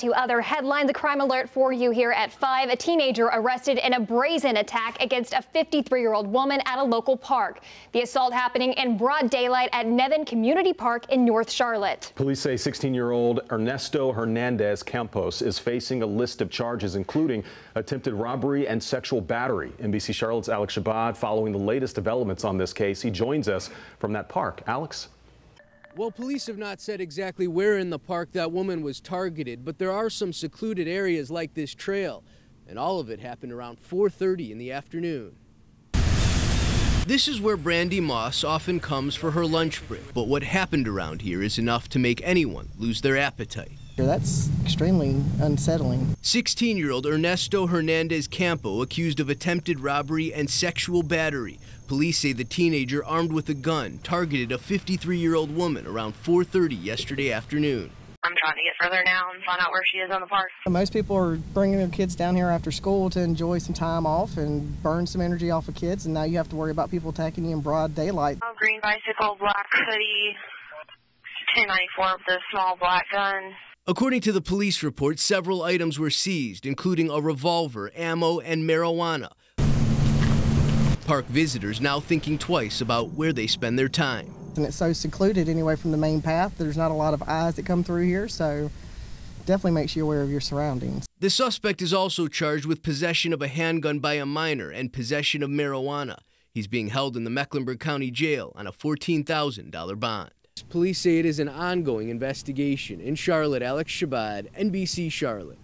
To other headlines, a crime alert for you here at 5. A teenager arrested in a brazen attack against a 53 year old woman at a local park. The assault happening in broad daylight at Nevin Community Park in North Charlotte. Police say 16 year old Ernesto Hernandez Campos is facing a list of charges, including attempted robbery and sexual battery. NBC Charlotte's Alex Shabbat following the latest developments on this case. He joins us from that park. Alex? Well, police have not said exactly where in the park that woman was targeted, but there are some secluded areas like this trail, and all of it happened around 4:30 in the afternoon. This is where Brandy Moss often comes for her lunch break, but what happened around here is enough to make anyone lose their appetite. That's extremely unsettling. 16 year old Ernesto Hernandez Campo accused of attempted robbery and sexual battery. Police say the teenager armed with a gun targeted a 53 year old woman around 4:30 yesterday afternoon. I'm trying to get further now and find out where she is on the park. Most people are bringing their kids down here after school to enjoy some time off and burn some energy off of kids, and now you have to worry about people attacking you in broad daylight. Oh, green bicycle, black hoodie, 1094 with the small black gun. According to the police report, several items were seized, including a revolver, ammo, and marijuana. Park visitors now thinking twice about where they spend their time. And it's so secluded anyway from the main path. There's not a lot of eyes that come through here, so definitely makes you aware of your surroundings. The suspect is also charged with possession of a handgun by a minor and possession of marijuana. He's being held in the Mecklenburg County Jail on a $14,000 bond. Police say it is an ongoing investigation. In Charlotte, Alex Shabbat, NBC Charlotte.